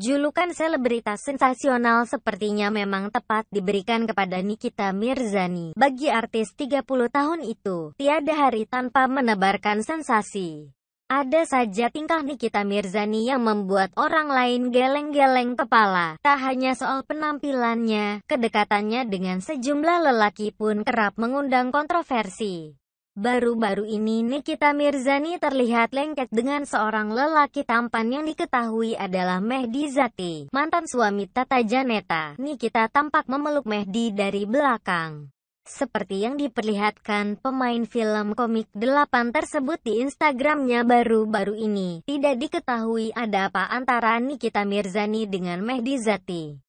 Julukan selebritas sensasional sepertinya memang tepat diberikan kepada Nikita Mirzani. Bagi artis 30 tahun itu, tiada hari tanpa menebarkan sensasi. Ada saja tingkah Nikita Mirzani yang membuat orang lain geleng-geleng kepala. Tak hanya soal penampilannya, kedekatannya dengan sejumlah lelaki pun kerap mengundang kontroversi. Baru-baru ini Nikita Mirzani terlihat lengket dengan seorang lelaki tampan yang diketahui adalah Mehdi Zati, mantan suami Tata Janeta. Nikita tampak memeluk Mehdi dari belakang. Seperti yang diperlihatkan pemain film komik 8 tersebut di Instagramnya baru-baru ini, tidak diketahui ada apa antara Nikita Mirzani dengan Mehdi Zati.